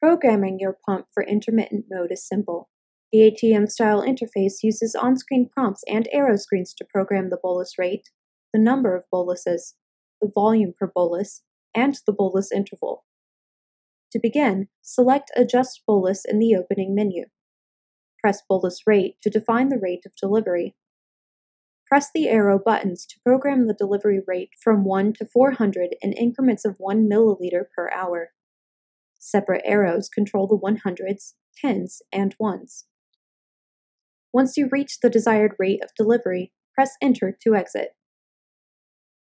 Programming your pump for intermittent mode is simple. The ATM style interface uses on screen prompts and arrow screens to program the bolus rate, the number of boluses, the volume per bolus, and the bolus interval. To begin, select Adjust Bolus in the opening menu. Press Bolus Rate to define the rate of delivery. Press the arrow buttons to program the delivery rate from 1 to 400 in increments of 1 milliliter per hour. Separate arrows control the 100s, 10s, and 1s. Once you reach the desired rate of delivery, press Enter to exit.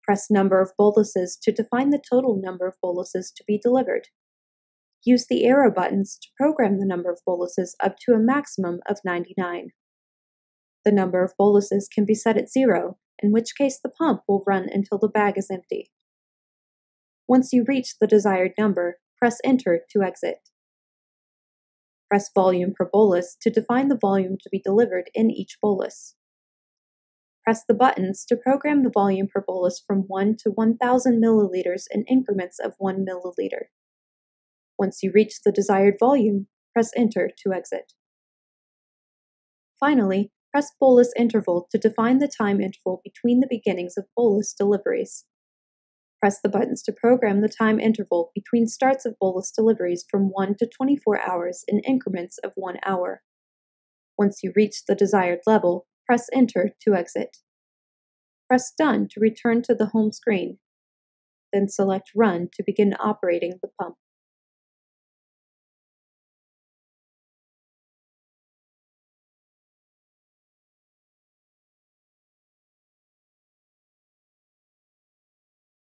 Press Number of boluses to define the total number of boluses to be delivered. Use the arrow buttons to program the number of boluses up to a maximum of 99. The number of boluses can be set at zero, in which case the pump will run until the bag is empty. Once you reach the desired number, press Enter to exit. Press volume per bolus to define the volume to be delivered in each bolus. Press the buttons to program the volume per bolus from 1 to 1000 milliliters in increments of 1 milliliter. Once you reach the desired volume, press Enter to exit. Finally, press bolus interval to define the time interval between the beginnings of bolus deliveries. Press the buttons to program the time interval between starts of bolus deliveries from 1 to 24 hours in increments of 1 hour. Once you reach the desired level, press Enter to exit. Press Done to return to the home screen. Then select Run to begin operating the pump.